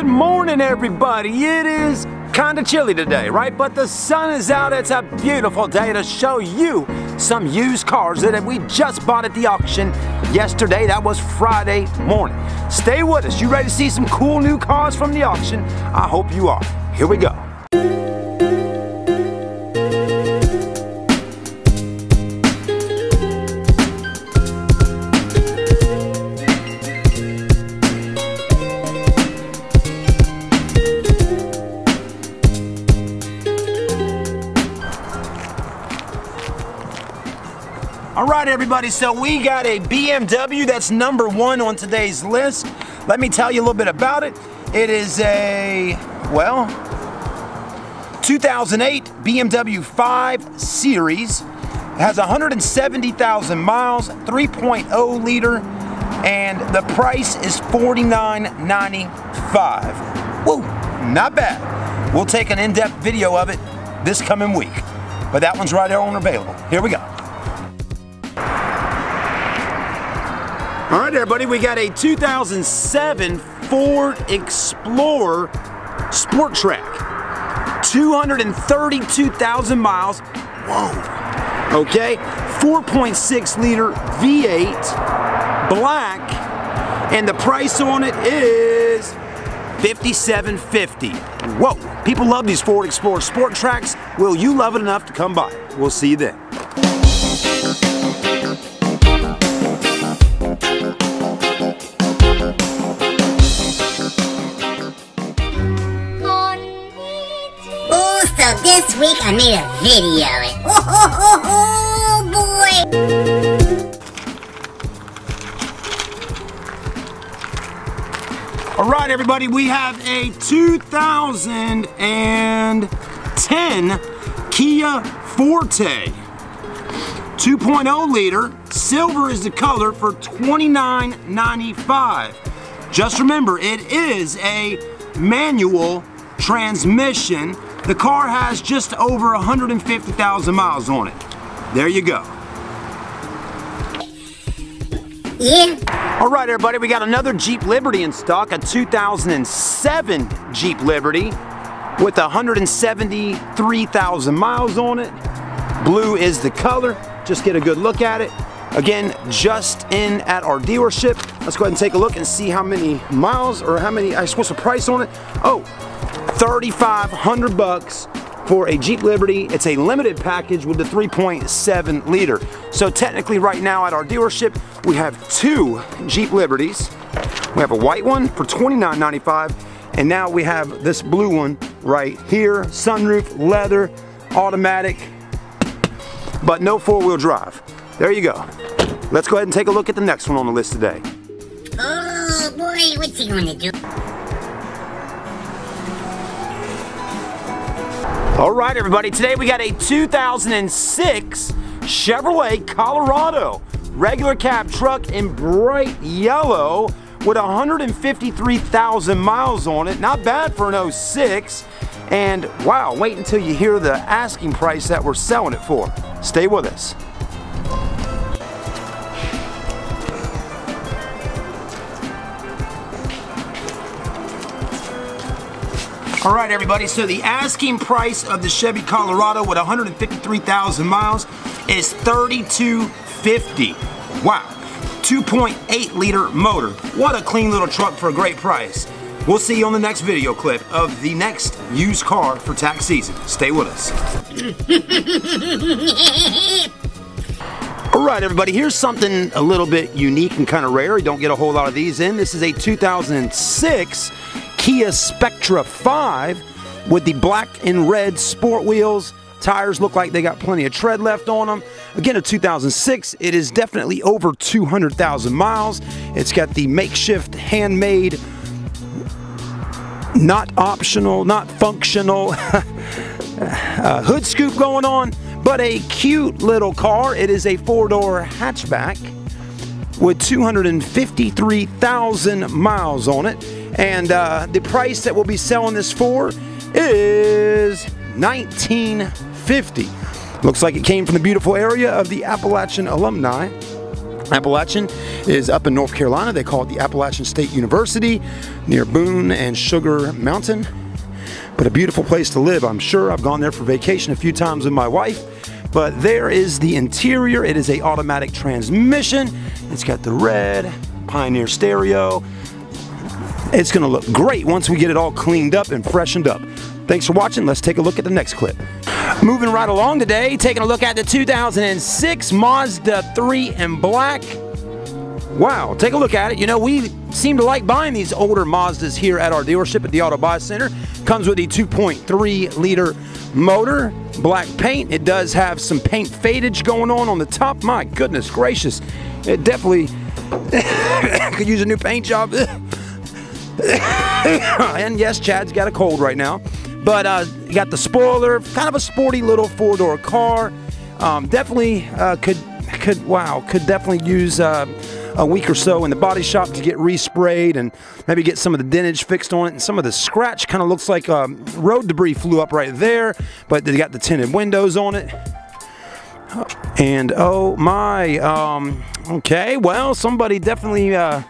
Good morning, everybody. It is kind of chilly today, right? But the sun is out. It's a beautiful day to show you some used cars that we just bought at the auction yesterday. That was Friday morning. Stay with us. You ready to see some cool new cars from the auction? I hope you are. Here we go. All right, everybody, so we got a BMW that's number one on today's list. Let me tell you a little bit about it. It is a, well, 2008 BMW 5 Series. It has 170,000 miles, 3.0 liter, and the price is $49.95. Woo, not bad. We'll take an in-depth video of it this coming week. But that one's right there on available. Here we go. All right, everybody, we got a 2007 Ford Explorer Sport Trac. 232,000 miles. Whoa. Okay, 4.6 liter V8, black, and the price on it is 5750. Whoa, people love these Ford Explorer Sport Tracs. Will you love it enough to come by? We'll see you then. This week I made a video. Oh, oh, oh, oh boy. All right, everybody, we have a 2010 Kia Forte. 2.0 liter, silver is the color for $29.95. Just remember, it is a manual transmission. The car has just over 150,000 miles on it. There you go. Yeah. All right, everybody, we got another Jeep Liberty in stock, a 2007 Jeep Liberty with 173,000 miles on it. Blue is the color. Just get a good look at it. Again, just in at our dealership. Let's go ahead and take a look and see how many miles or how many, I suppose the price on it. Oh, 3,500 bucks for a Jeep Liberty. It's a limited package with the 3.7 liter. So technically right now at our dealership, we have two Jeep Liberties. We have a white one for $29.95 and now we have this blue one right here. Sunroof, leather, automatic, but no four-wheel drive. There you go. Let's go ahead and take a look at the next one on the list today. Oh boy, what's he gonna do? All right, everybody, today we got a 2006 Chevrolet Colorado regular cab truck in bright yellow with 153,000 miles on it. Not bad for an 06. And wow, wait until you hear the asking price that we're selling it for. Stay with us. All right, everybody, so the asking price of the Chevy Colorado with 153,000 miles is $32.50. Wow, 2.8 liter motor. What a clean little truck for a great price. We'll see you on the next video clip of the next used car for tax season. Stay with us. All right, everybody, here's something a little bit unique and kind of rare. You don't get a whole lot of these in. This is a 2006 Kia Spectra 5 with the black and red sport wheels. Tires look like they got plenty of tread left on them. Again, a 2006. It is definitely over 200,000 miles. It's got the makeshift, handmade, not optional, not functional uh, hood scoop going on, but a cute little car. It is a four-door hatchback with 253,000 miles on it. And uh, the price that we'll be selling this for is 1950. Looks like it came from the beautiful area of the Appalachian alumni Appalachian is up in North Carolina. They call it the Appalachian State University near Boone and Sugar Mountain. But a beautiful place to live, I'm sure. I've gone there for vacation a few times with my wife. But there is the interior. It is a automatic transmission. It's got the red Pioneer stereo. It's gonna look great once we get it all cleaned up and freshened up. Thanks for watching. Let's take a look at the next clip. Moving right along today, taking a look at the 2006 Mazda 3 in black. Wow, take a look at it. You know, we seem to like buying these older Mazdas here at our dealership at the Auto Buy Center. Comes with a 2.3 liter motor, black paint. It does have some paint fadage going on on the top. My goodness gracious. It definitely could use a new paint job. and yes, Chad's got a cold right now. But uh, you got the spoiler, kind of a sporty little four-door car. Um, definitely uh, could could wow could definitely use uh, a week or so in the body shop to get resprayed and maybe get some of the dentage fixed on it. And some of the scratch kind of looks like um, road debris flew up right there, but they got the tinted windows on it. And oh my, um, okay, well, somebody definitely uh,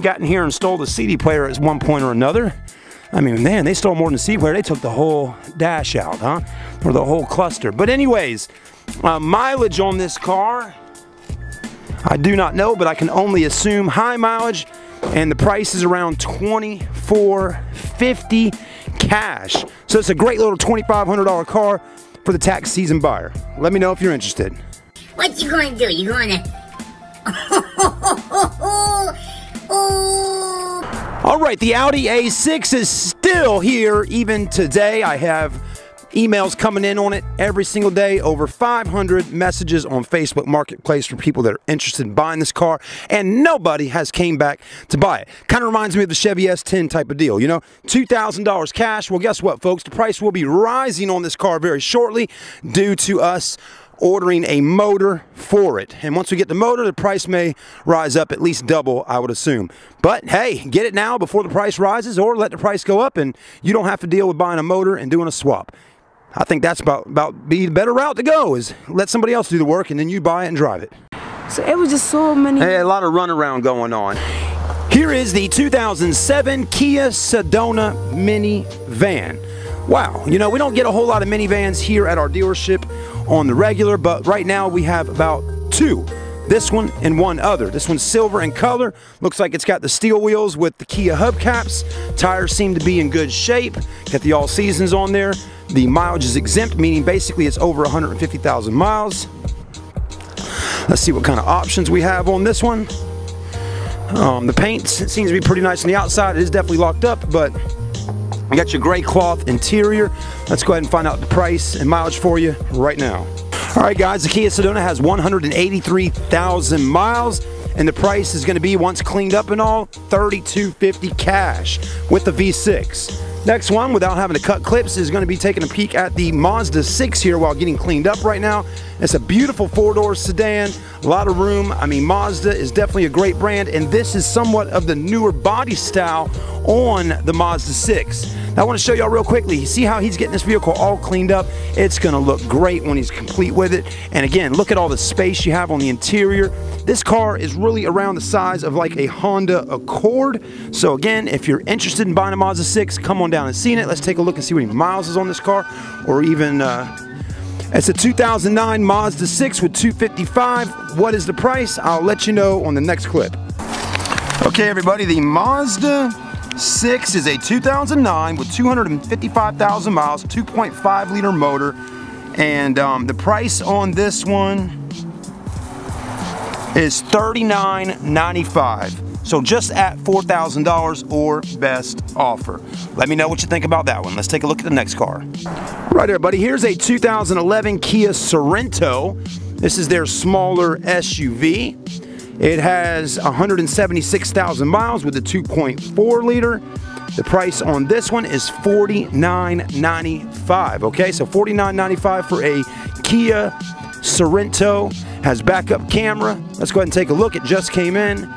got in here and stole the CD player at one point or another. I mean, man, they stole more than the CD player. They took the whole dash out, huh? Or the whole cluster. But anyways, uh, mileage on this car, I do not know, but I can only assume high mileage, and the price is around 2450 cash. So it's a great little $2,500 car for the tax season buyer. Let me know if you're interested. What you gonna do? You gonna... All right, the Audi A6 is still here even today. I have emails coming in on it every single day. Over 500 messages on facebook marketplace for people that are interested in buying this car and nobody has came back to buy it. Kind of reminds me of the chevy s10 type of deal you know? $2000 cash. Well guess what folks? The price will be rising on this car very shortly due to us ordering a motor for it. And once we get the motor, the price may rise up at least double, I would assume. But hey, get it now before the price rises or let the price go up and you don't have to deal with buying a motor and doing a swap. I think that's about, about be the better route to go is let somebody else do the work and then you buy it and drive it. So it was just so many. Hey, a lot of runaround going on. Here is the 2007 Kia Sedona minivan. Wow, you know, we don't get a whole lot of minivans here at our dealership on the regular, but right now we have about two. This one and one other. This one's silver in color. Looks like it's got the steel wheels with the Kia hubcaps. Tires seem to be in good shape. Got the all seasons on there. The mileage is exempt, meaning basically it's over 150,000 miles. Let's see what kind of options we have on this one. Um, the paint seems to be pretty nice on the outside. It is definitely locked up, but got your gray cloth interior. Let's go ahead and find out the price and mileage for you right now. All right, guys, the Kia Sedona has 183,000 miles, and the price is going to be, once cleaned up and all, 3250 cash with the V6. Next one, without having to cut clips, is going to be taking a peek at the Mazda 6 here while getting cleaned up right now. It's a beautiful four-door sedan, a lot of room. I mean, Mazda is definitely a great brand, and this is somewhat of the newer body style on the Mazda 6. Now, I want to show y'all real quickly. See how he's getting this vehicle all cleaned up? It's going to look great when he's complete with it. And again, look at all the space you have on the interior. This car is really around the size of like a Honda Accord. So again, if you're interested in buying a Mazda 6, come on down and see it. Let's take a look and see what miles is on this car, or even uh, it's a 2009 Mazda 6 with 255. What is the price? I'll let you know on the next clip. Okay, everybody, the Mazda 6 is a 2009 with 255,000 miles, 2.5 liter motor, and um, the price on this one is $39.95. So just at $4,000 or best offer. Let me know what you think about that one. Let's take a look at the next car. Right everybody, here's a 2011 Kia Sorento. This is their smaller SUV. It has 176,000 miles with a 2.4 liter. The price on this one is $49.95. Okay, so $49.95 for a Kia Sorento. Has backup camera. Let's go ahead and take a look. It just came in.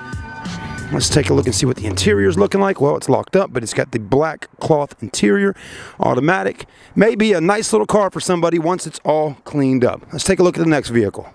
Let's take a look and see what the interior is looking like. Well, it's locked up, but it's got the black cloth interior, automatic. Maybe a nice little car for somebody once it's all cleaned up. Let's take a look at the next vehicle.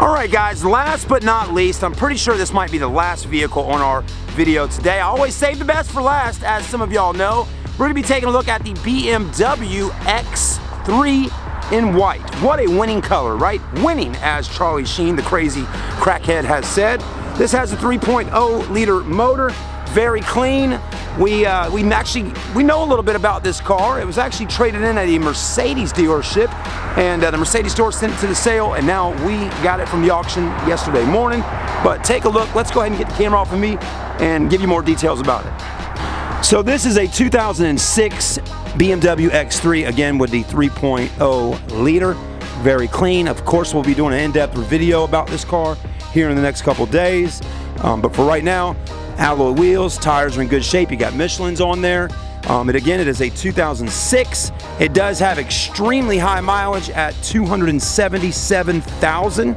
All right guys, last but not least, I'm pretty sure this might be the last vehicle on our video today. I always save the best for last, as some of y'all know. We're gonna be taking a look at the BMW X3 in white. What a winning color, right? Winning, as Charlie Sheen, the crazy crackhead, has said. This has a 3.0 liter motor, very clean. We, uh, we actually, we know a little bit about this car. It was actually traded in at a Mercedes dealership and uh, the Mercedes store sent it to the sale and now we got it from the auction yesterday morning. But take a look, let's go ahead and get the camera off of me and give you more details about it. So this is a 2006 BMW X3, again with the 3.0 liter, very clean. Of course, we'll be doing an in-depth video about this car here in the next couple days. Um, but for right now, alloy wheels, tires are in good shape. You got Michelin's on there. Um, and again, it is a 2006. It does have extremely high mileage at 277,000.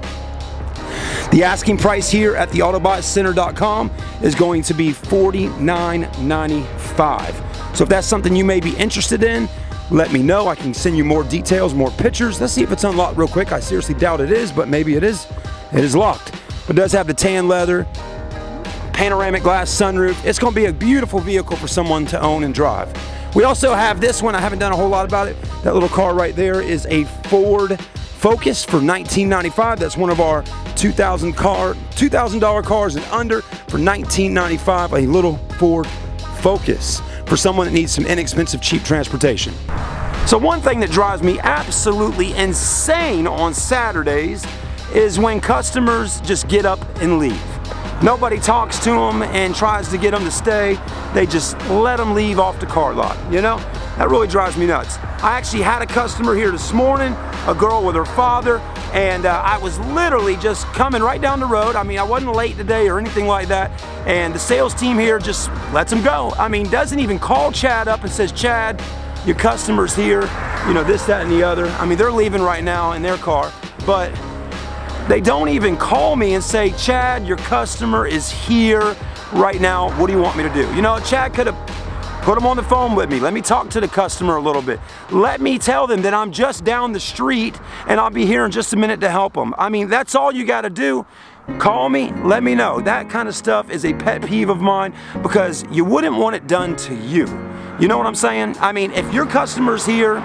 The asking price here at the AutoBuyCenter.com is going to be $49.95. So if that's something you may be interested in, let me know. I can send you more details, more pictures. Let's see if it's unlocked real quick. I seriously doubt it is, but maybe it is. It is locked. But does have the tan leather, panoramic glass sunroof. It's gonna be a beautiful vehicle for someone to own and drive. We also have this one, I haven't done a whole lot about it. That little car right there is a Ford Focus for 1995. That's one of our 2000 car, $2,000 cars and under for 1995. A little Ford Focus for someone that needs some inexpensive, cheap transportation. So one thing that drives me absolutely insane on Saturdays is when customers just get up and leave. Nobody talks to them and tries to get them to stay. They just let them leave off the car lot, you know? That really drives me nuts. I actually had a customer here this morning, a girl with her father, and uh, I was literally just coming right down the road. I mean, I wasn't late today or anything like that, and the sales team here just lets them go. I mean, doesn't even call Chad up and says, Chad, your customer's here, you know, this, that, and the other. I mean, they're leaving right now in their car, but they don't even call me and say, Chad, your customer is here right now. What do you want me to do? You know, Chad could have put them on the phone with me. Let me talk to the customer a little bit. Let me tell them that I'm just down the street and I'll be here in just a minute to help them. I mean, that's all you got to do. Call me, let me know. That kind of stuff is a pet peeve of mine because you wouldn't want it done to you. You know what I'm saying? I mean, if your customer's here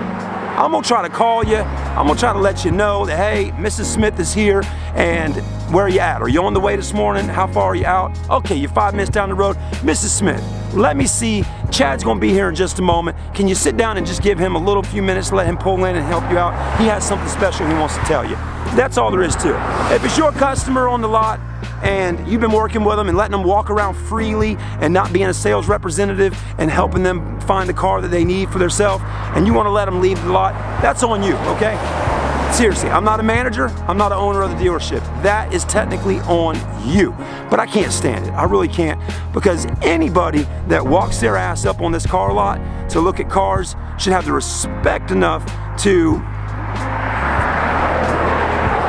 I'm gonna try to call you. I'm gonna try to let you know that, hey, Mrs. Smith is here and where are you at? Are you on the way this morning? How far are you out? Okay, you're five minutes down the road. Mrs. Smith, let me see. Chad's gonna be here in just a moment. Can you sit down and just give him a little few minutes, let him pull in and help you out? He has something special he wants to tell you. That's all there is to it. If it's your customer on the lot, and you've been working with them and letting them walk around freely and not being a sales representative and helping them find the car that they need for themselves and you want to let them leave the lot, that's on you, okay? Seriously, I'm not a manager, I'm not an owner of the dealership. That is technically on you. But I can't stand it, I really can't, because anybody that walks their ass up on this car lot to look at cars should have the respect enough to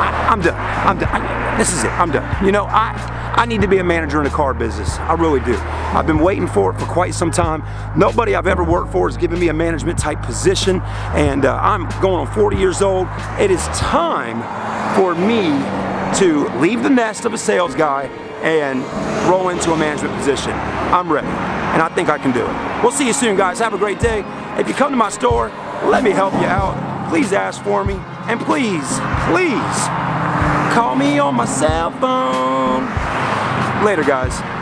I, am done. I'm done. I, this is it. I'm done. You know, I I need to be a manager in the car business. I really do. I've been waiting for it for quite some time. Nobody I've ever worked for has given me a management type position, and uh, I'm going on 40 years old. It is time for me to leave the nest of a sales guy and roll into a management position. I'm ready, and I think I can do it. We'll see you soon, guys. Have a great day. If you come to my store, let me help you out. Please ask for me, and please, please, Call me on my cell phone. Later, guys.